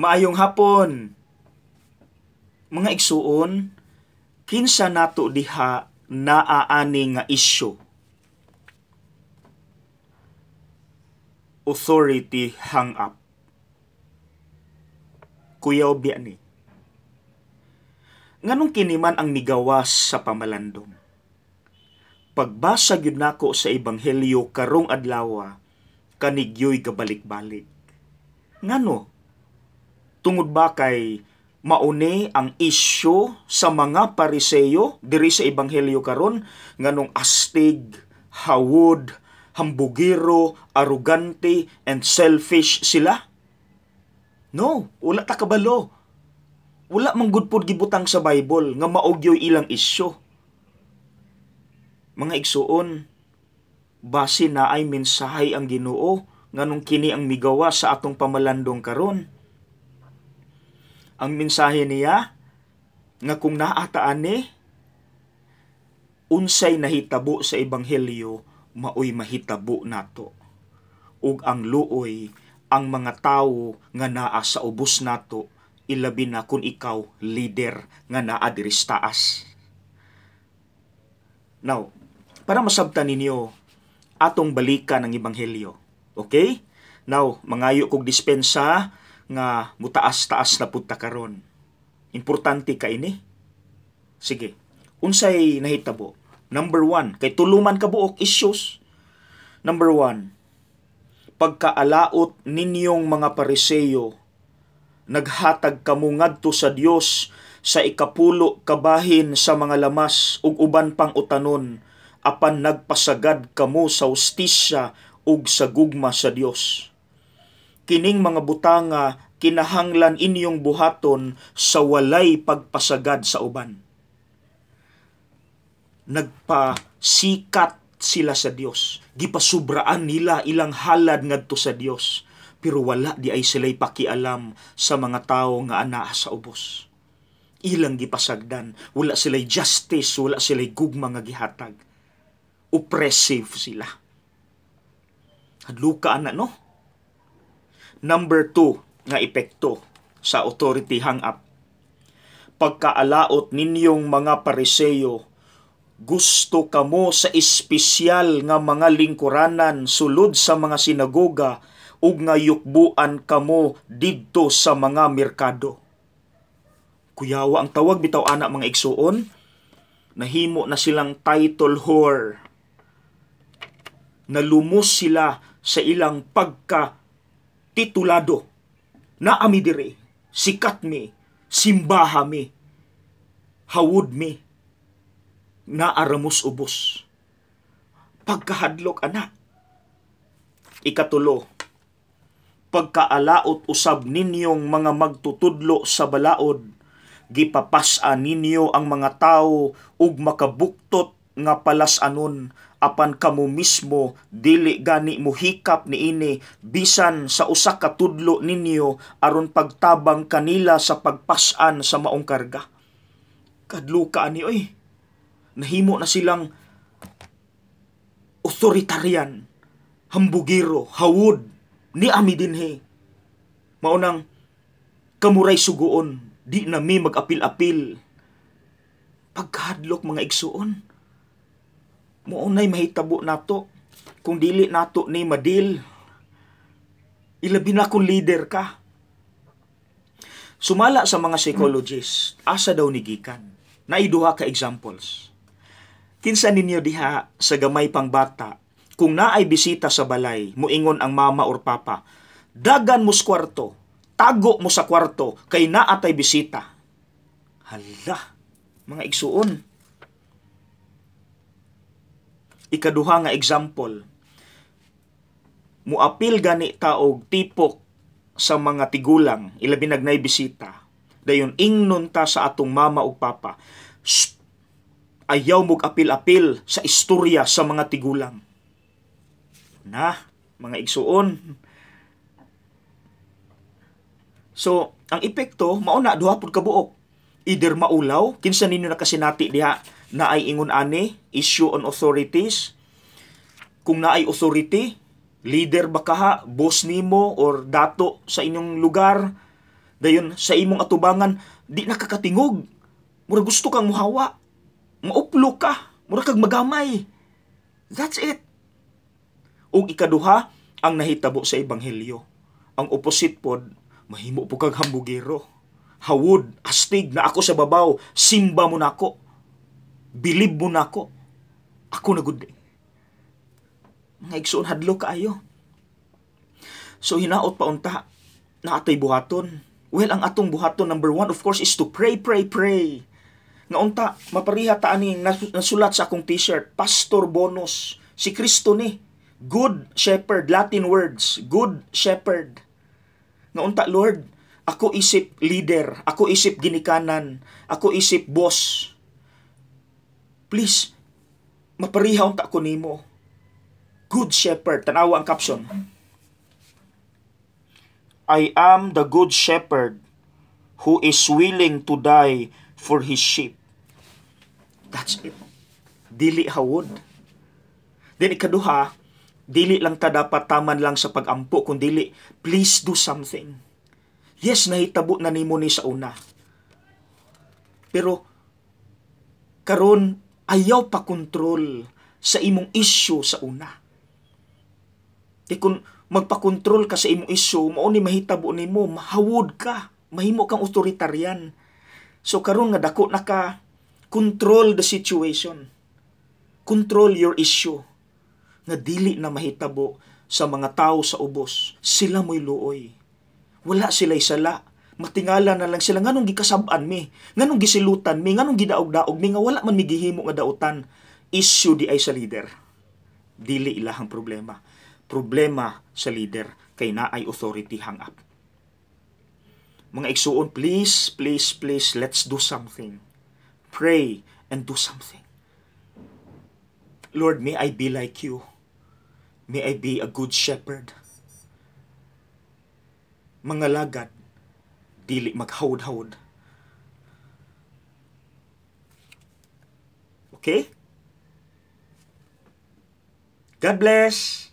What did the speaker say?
Maayong hapon. Mga igsuon, kinsa nato diha naaani nga isyu. Authority hang up. Kuyaw biya ni. Nganong kini man ang migawas sa pamalandong? Pagbasa gyud nako sa ebanghelyo karong adlaw kanigyoy kabalik-balik. Ngano? Tungod ba kay mauni ang isyu sa mga pariseyo diri sa ebanghelyo karon nganong astig, hawod, hambugiro, arugante, and selfish sila? No, wala ta kabalo. Wala man gud pod gibutang sa Bible nga maugyoy ilang isyu. Mga igsuon, base na ay mensahe ang Ginoo nganong kini ang migawa sa atong pamalandong karon. Ang mensahe niya nga kung naataan ni unsay nahitabo sa ebanghelyo maoy mahitabo nato. Ug ang luoy ang mga tawo nga naa sa ubos nato ilabi na kung ikaw leader nga naa diri taas. Now, para masabtan ninyo atong balikan ang ebanghelyo. Okay? Now, mangayo kog dispensa nga mutaas-taas na punta karon. Importante ka ini. Sige. Unsay nahitabo? Number one, kay tuluman ka buok issues. Number one, pagkaalaot ninyong mga pariseyo naghatag kamo ngadto sa Dios sa ikapulo kabahin sa mga lamas ug uban pang utanon apan nagpasagad kamo sa ustisya ug sa gugma sa Dios. Kining mga butanga kinahanglan inyong buhaton sa walay pagpasagad sa uban. Nagpasikat sila sa Dios. Gipasubraan nila ilang halad ngadto sa Dios pero wala di ay sila'y pakialam sa mga tao nga anaa sa ubos. Ilang gipasagdan, wala sila'y justice, wala sila'y gugma nga gihatag. Oppressive sila. Hadluka na no? Number two nga epekto sa authority hang up. Pagkaalaot ninyong mga pariseyo, gusto kamo sa espesyal nga mga lingkuranan sulod sa mga sinagoga ug nga yukbuan kamo didto sa mga merkado. Kuyawa ang tawag bitaw ana mga igsuon, nahimo na silang title whore. Nalumos sila sa ilang pagka titulado. Naami dire, sikat mi, simbaha mi, hawud mi, naaramos ubos. Pagkahadlok anak. Ikatulo, pagkaalaot usab ninyong mga magtutudlo sa balaod gipapasa ninyo ang mga tawo ug makabuktot nga palasanon apan kamo mismo dili gani mo hikap niini bisan sa usa ka tudlo ninyo aron pagtabang kanila sa pagpasan sa maong karga. Kadluka ani oy. Nahimo na silang authoritarian hambugiro hawod ni ami dinhi maunang kamuray suguon di na mi mag-apil-apil. Pagkahadlok mga igsuon maunay mahitabo nato. Kung dili nato ni madil ilabi na kung leader ka. Sumala sa mga psychologists asa daw ni gikan. Naiduha ka examples. Kinsa ninyo diha sa gamay pang bata? Kung naay bisita sa balay, muingon ang mama or papa, dagan mo sa kwarto, tago mo sa kwarto, kay naatay bisita. Hala, mga igsuon. Ikaduha nga example, muapil gani taog tipok sa mga tigulang, ilabi nagnay bisita. Dayon ingnon ta sa atong mama ug papa. Ayaw mog apil-apil sa istorya sa mga tigulang na mga igsuon. So, ang epekto mao na duha pud ka buok. Either maulaw, kinsa ninyo nakasinati diha na ay ingon ani issue on authorities. Kung naay authority, leader ba kaha, boss nimo or dato sa inyong lugar, Dayon sa imong atubangan di nakakatingog. Mura gusto kang muhawa. Mauplo ka. Mura kag magamay. That's it. Ug ikaduha ang nahitabo sa ebanghelyo. Ang opposite pod mahimo po kag hambugero. Hawod, astig na ako sa babaw, simba mo nako. Bilib mo nako. Ako na gud. Mga igsoon hadlo kaayo. So hinaot pa unta na atay buhaton. Well, ang atong buhaton number one of course is to pray, pray, pray. Nga unta, mapariha ta ani nas- nasulat sa akong t-shirt, Pastor Bonus, si Kristo ni. Good Shepherd, Latin words, Good Shepherd. Nga unta, Lord, ako isip leader, ako isip ginikanan, ako isip boss. Please, mapariha unta ko nimo. Good Shepherd, tanawa ang caption. I am the good shepherd who is willing to die for his sheep. That's it. Dili hawod. Then ikaduha, dili lang ta dapat taman lang sa pagampo, kundi please do something. Yes, nahitabo na nimo ni sa una. Pero karon ayaw pa kontrol sa imong issue sa una. Kaya kung magpakontrol ka sa imong issue, mao ni mahitabo nimo, mahawod ka, mahimo kang authoritarian. So karon nga dako na ka control the situation. Control your issue. Nga dili na mahitabo sa mga tao sa ubos. Sila mo'y luoy. Wala sila'y sala. Matingala na lang sila nganong gikasab-an mi, nganong gisilutan mi, nganong gidaog-daog mi nga wala man migihimo nga dautan. Issue di ay sa leader. Dili ilahang problema problema sa leader kay naay authority hang up. Mga igsuon, please, please, please, let's do something. Pray and do something. Lord, may I be like you. May I be a good shepherd. Mga lagad, dili maghawd-hawd. Okay? God bless!